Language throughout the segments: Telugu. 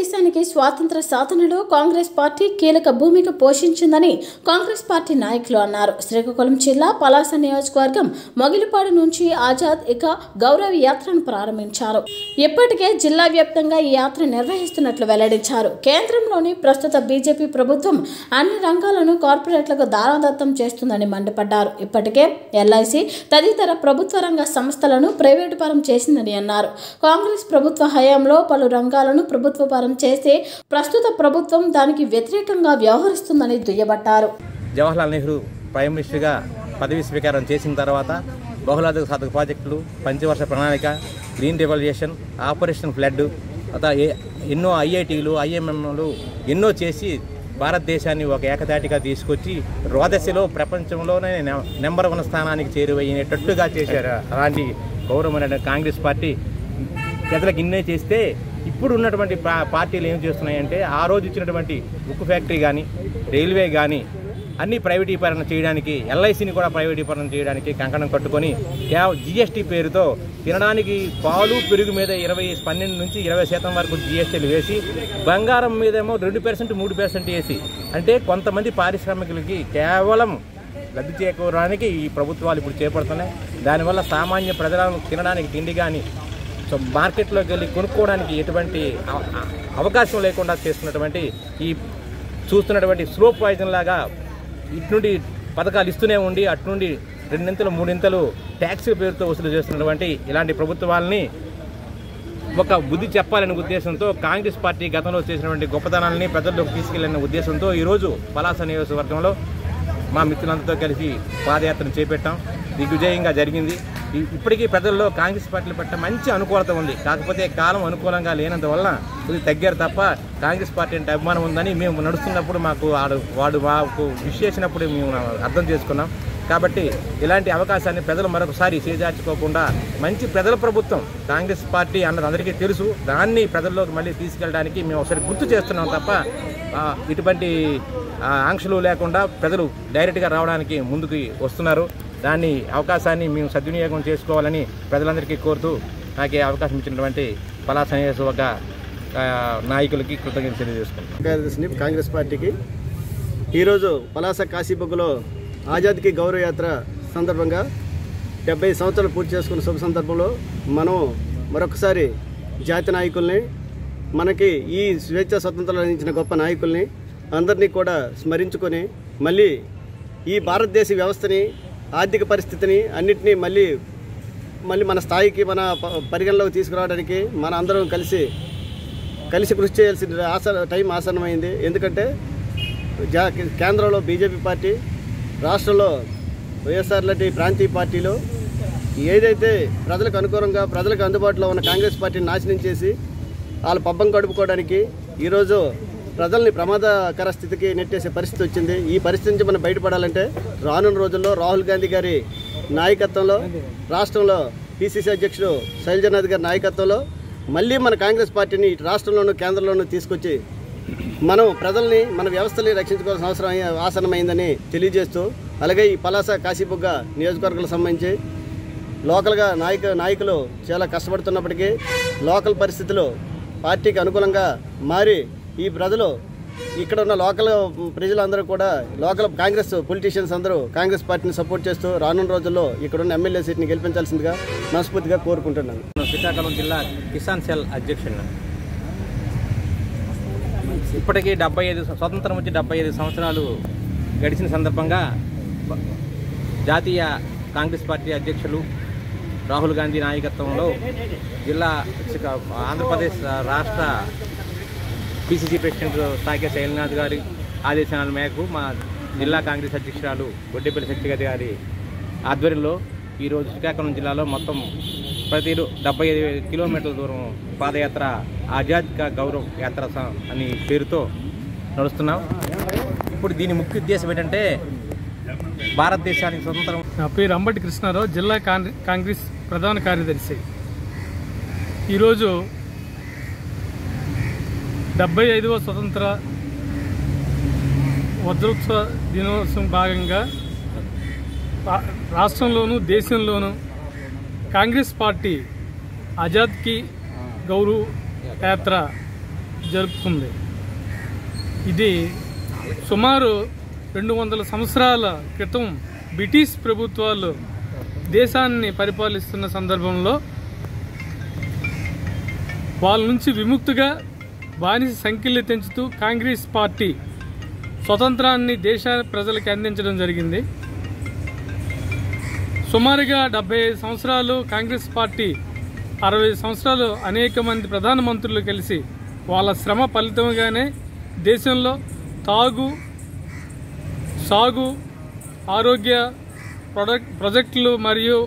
భారతదేశానికి స్వాతంత్ర సాధనలో కాంగ్రెస్ పార్టీ కీలక భూమిక పోషించిందని కాంగ్రెస్ పార్టీ నాయకులు అన్నారు. శ్రీకాకుళం జిల్లా పలాస నియోజకవర్గం మొగిలిపాడు నుంచి ఆజాద్ ఇక గౌరవ యాత్రను ప్రారంభించారు. ఇప్పటికే జిల్లా వ్యాప్తంగా ఈ యాత్ర నిర్వహిస్తున్నట్లు వెల్లడించారు. కేంద్రంలోని ప్రస్తుత బీజేపీ ప్రభుత్వం అన్ని రంగాలను కార్పొరేట్లకు దారాదత్తం చేస్తుందని మండిపడ్డారు. ఇప్పటికే ఎల్ఐసి తదితర ప్రభుత్వ రంగ సంస్థలను ప్రైవేటు పరం చేసిందని అన్నారు. కాంగ్రెస్ ప్రభుత్వ హయాంలో పలు రంగాలను ప్రభుత్వ పరం చేస్తే ప్రస్తుత ప్రభుత్వం దానికి వ్యతిరేకంగా వ్యవహరిస్తుందని దుయ్యబట్టారు. జవహర్లాల్ నెహ్రూ ప్రైమ్ మినిస్టర్గా పదవి స్వీకారం చేసిన తర్వాత బహుళార్థక సాధక ప్రాజెక్టులు పంచవర్ష ప్రణాళిక గ్రీన్ రెవల్యూషన్ ఆపరేషన్ ఫ్లడ్ ఏ- ఎన్నో ఐఐటీలు ఐఎంఎంలు ఎన్నో చేసి భారతదేశాన్ని ఒక ఏకదాటిగా తీసుకొచ్చి రోదశలో ప్రపంచంలోనే నె- నెంబర్ వన్ స్థానానికి చేరువయ్యేటట్టుగా చేశారు. అలాంటి గౌరవమైన కాంగ్రెస్ పార్టీ ప్రజలకు ఇన్నే చేస్తే ఇప్పుడు ఉన్నటువంటి పార్టీలు ఏం చేస్తున్నాయంటే ఆ రోజు ఇచ్చినటువంటి ఉక్కు ఫ్యాక్టరీ కానీ రైల్వే కానీ అన్ని ప్రైవేటీకరణ చేయడానికి ఎల్ఐసిని కూడా ప్రైవేటీకరణ చేయడానికి కంకణం కట్టుకొని కేవలం జిఎస్టీ పేరుతో తినడానికి పాలు పెరుగు మీద ఇరవై పన్నెండు నుంచి ఇరవై శాతం వరకు జిఎస్టీలు వేసి బంగారం మీదేమో రెండు పర్సెంట్ మూడు పర్సెంట్ వేసి అంటే కొంతమంది పారిశ్రామికులకి కేవలం లబ్ధి చేకూరడానికి ఈ ప్రభుత్వాలు ఇప్పుడు చేపడుతున్నాయి. దానివల్ల సామాన్య ప్రజలను తినడానికి తిండి కానీ సో మార్కెట్లోకి వెళ్ళి కొనుక్కోవడానికి ఎటువంటి అవ- అవకాశం లేకుండా చేస్తున్నటువంటి ఈ చూస్తున్నటువంటి స్లో పాయిజన్ లాగా ఇటు నుండి పథకాలు ఇస్తూనే ఉండి అటు నుండి రెండింతలు మూడింతలు ట్యాక్సీ పేరుతో వసూలు చేస్తున్నటువంటి ఇలాంటి ప్రభుత్వాలని ఒక బుద్ధి చెప్పాలనే ఉద్దేశంతో కాంగ్రెస్ పార్టీ గతంలో చేసినటువంటి గొప్పతనాలని ప్రజల్లోకి తీసుకెళ్ళనే ఉద్దేశంతో ఈరోజు పలాస నియోజకవర్గంలో మా మిత్రులందరితో కలిసి పాదయాత్రను చేపట్టాం. దిగ్విజయంగా జరిగింది. ఇప్పటికీ ప్రజల్లో కాంగ్రెస్ పార్టీ పట్ల మంచి అనుకూలత ఉంది. కాకపోతే కాలం అనుకూలంగా లేనందువల్ల కొద్దిగా తగ్గారు తప్ప కాంగ్రెస్ పార్టీ అంటే అభిమానం ఉందని మేము నడుస్తున్నప్పుడు మాకు వాడు వాడు మాకు విష్ చేసినప్పుడు మేము అర్థం చేసుకున్నాం. కాబట్టి ఇలాంటి అవకాశాన్ని ప్రజలు మరొకసారి చేజార్చుకోకుండా మంచి ప్రజల ప్రభుత్వం కాంగ్రెస్ పార్టీ అన్నది అందరికీ తెలుసు. దాన్ని ప్రజల్లోకి మళ్ళీ తీసుకెళ్ళడానికి మేము ఒకసారి గుర్తు చేస్తున్నాం తప్ప ఇటువంటి ఆంక్షలు లేకుండా ప్రజలు డైరెక్ట్గా రావడానికి ముందుకు వస్తున్నారు. దాన్ని అవకాశాన్ని మేము సద్వినియోగం చేసుకోవాలని ప్రజలందరికీ కోరుతూ నాకు అవకాశం ఇచ్చినటువంటి పలాస నియోజకవర్గ నాయకులకి కృతజ్ఞత తెలియజేసుకుంటున్నాను. కార్యదర్శిని కాంగ్రెస్ పార్టీకి. ఈరోజు పలాస కాశీబొగ్గులో ఆజాద్కి గౌరవ యాత్ర సందర్భంగా డెబ్బై సంవత్సరాలు పూర్తి చేసుకున్న శుభ సందర్భంలో మనం మరొకసారి జాతి నాయకుల్ని మనకి ఈ స్వేచ్ఛ స్వతంత్రాలు అందించిన గొప్ప నాయకుల్ని అందరినీ కూడా స్మరించుకొని మళ్ళీ ఈ భారతదేశ వ్యవస్థని ఆర్థిక పరిస్థితిని అన్నిటినీ మళ్ళీ మళ్ళీ మన స్థాయికి మన ప- పరిగణలోకి తీసుకురావడానికి మన అందరం కలిసి కలిసి కృషి చేయాల్సిన ఆస టైం ఆసన్నమైంది. ఎందుకంటే జా కేంద్రంలో బీజేపీ పార్టీ రాష్ట్రంలో వైఎస్ఆర్ లాంటి ప్రాంతీయ పార్టీలు ఏదైతే ప్రజలకు అనుకూలంగా ప్రజలకు అందుబాటులో ఉన్న కాంగ్రెస్ పార్టీని నాశనం చేసి వాళ్ళ పబ్బం గడుపుకోవడానికి ఈరోజు ప్రజల్ని ప్రమాదకర స్థితికి నెట్టేసే పరిస్థితి వచ్చింది. ఈ పరిస్థితి నుంచి మనం బయటపడాలంటే రానున్న రోజుల్లో రాహుల్ గాంధీ గారి నాయకత్వంలో రాష్ట్రంలో పిసిసి అధ్యక్షుడు శైలజనాథ్ గారి నాయకత్వంలో మళ్ళీ మన కాంగ్రెస్ పార్టీని ఇటు రాష్ట్రంలోనూ కేంద్రంలోనూ తీసుకొచ్చి మనం ప్రజల్ని మన వ్యవస్థని రక్షించుకోవాల్సిన అవసరం ఆసనమైందని తెలియజేస్తూ అలాగే ఈ పలాస కాశీబుగ్గ నియోజకవర్గాలకు సంబంధించి లోకల్గా నాయక నాయకులు చాలా కష్టపడుతున్నప్పటికీ లోకల్ పరిస్థితులు పార్టీకి అనుకూలంగా మారి ఈ ప్రజలు ఇక్కడ ఉన్న లోకల్ ప్రజలందరూ కూడా లోకల్ కాంగ్రెస్ పొలిటీషియన్స్ అందరూ కాంగ్రెస్ పార్టీని సపోర్ట్ చేస్తూ రానున్న రోజుల్లో ఇక్కడ ఉన్న ఎమ్మెల్యే సీట్ని గెలిపించాల్సిందిగా మనస్ఫూర్తిగా కోరుకుంటున్నాను. శ్రీకాకుళం జిల్లా కిసాన్ సెల్ అధ్యక్షుడు. ఇప్పటికీ డెబ్బై ఐదు స్వతంత్రం వచ్చి డెబ్బై ఐదు సంవత్సరాలు గడిచిన సందర్భంగా జాతీయ కాంగ్రెస్ పార్టీ అధ్యక్షులు రాహుల్ గాంధీ నాయకత్వంలో జిల్లా ఆంధ్రప్రదేశ్ రాష్ట్ర పిసిసి ప్రెసిడెంట్ సాకే శైలనాథ్ గారి ఆదేశాల మేరకు మా జిల్లా కాంగ్రెస్ అధ్యక్షురాలు గొడ్డెపల్లి శక్తిగతి గారి ఆధ్వర్యంలో ఈరోజు శ్రీకాకుళం జిల్లాలో మొత్తం ప్రతి డెబ్బై ఐదు కిలోమీటర్ల దూరం పాదయాత్ర ఆజాద్ కా గౌరవ్ యాత్ర స- అని పేరుతో నడుస్తున్నాం. ఇప్పుడు దీని ముఖ్య ఉద్దేశం ఏంటంటే భారతదేశానికి స్వతంత్రం నా పేరు అంబటి కృష్ణారావు జిల్లా కాంగ్రెస్ ప్రధాన కార్యదర్శి. ఈరోజు డెబ్బై ఐదవ స్వతంత్ర వజ్రోత్సవ దినోత్సవం భాగంగా రా- రాష్ట్రంలోనూ దేశంలోనూ కాంగ్రెస్ పార్టీ ఆజాద్కి గౌరవ యాత్ర జరుపుతుంది ఇది సుమారు రెండు వందల సంవత్సరాల క్రితం బ్రిటిష్ ప్రభుత్వాలు దేశాన్ని పరిపాలిస్తున్న సందర్భంలో వాళ్ళ నుంచి విముక్తిగా బానిస సంఖ్యలు తెంచుతూ కాంగ్రెస్ పార్టీ స్వతంత్రాన్ని దేశ ప్రజలకు అందించడం జరిగింది. సుమారుగా డెబ్బై సంవత్సరాలు కాంగ్రెస్ పార్టీ అరవై సంవత్సరాలు అనేక మంది ప్రధానమంత్రులు కలిసి వాళ్ళ శ్రమ ఫలితంగానే దేశంలో తాగు సాగు ఆరోగ్య ప్రొడక్ట్ ప్రాజెక్టులు మరియు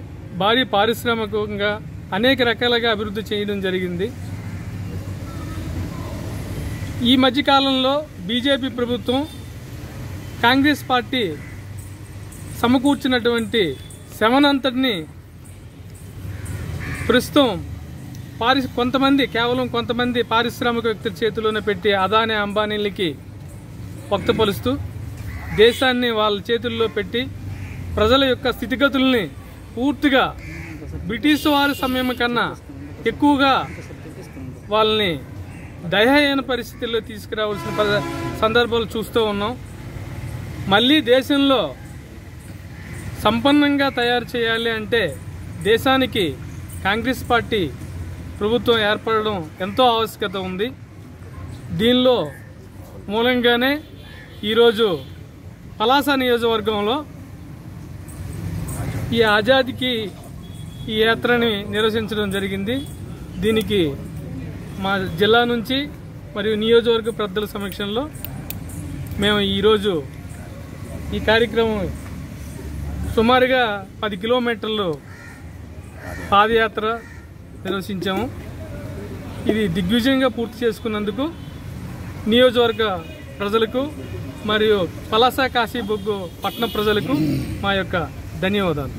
భారీ పారిశ్రామికంగా అనేక రకాలుగా అభివృద్ధి చేయడం జరిగింది. ఈ మధ్యకాలంలో బీజేపీ ప్రభుత్వం కాంగ్రెస్ పార్టీ సమకూర్చినటువంటి శవనంతటిని ప్రస్తుతం పారి కొంతమంది కేవలం కొంతమంది పారిశ్రామిక వ్యక్తుల చేతిలోనే పెట్టి అదాని అంబానీలకి పలుస్తూ దేశాన్ని వాళ్ళ చేతుల్లో పెట్టి ప్రజల యొక్క స్థితిగతుల్ని పూర్తిగా బ్రిటిష్ వారి సమయం కన్నా ఎక్కువగా వాళ్ళని దయహీన పరిస్థితుల్లో తీసుకురావాల్సిన సందర్భాలు చూస్తూ ఉన్నాం. మళ్ళీ దేశంలో సంపన్నంగా తయారు చేయాలి అంటే దేశానికి కాంగ్రెస్ పార్టీ ప్రభుత్వం ఏర్పడడం ఎంతో ఆవశ్యకత ఉంది. దీనిలో మూలంగానే ఈరోజు పలాస నియోజకవర్గంలో ఈ ఆజాదీకి ఈ యాత్రని నిర్వహించడం జరిగింది. దీనికి మా జిల్లా నుంచి మరియు నియోజకవర్గ పెద్దల సమక్షంలో మేము ఈరోజు ఈ కార్యక్రమం సుమారుగా పది కిలోమీటర్లు పాదయాత్ర నిర్వహించాము. ఇది దిగ్విజయంగా పూర్తి చేసుకున్నందుకు నియోజకవర్గ ప్రజలకు మరియు పలాస కాశీబొగ్గు పట్టణ ప్రజలకు మా యొక్క ధన్యవాదాలు.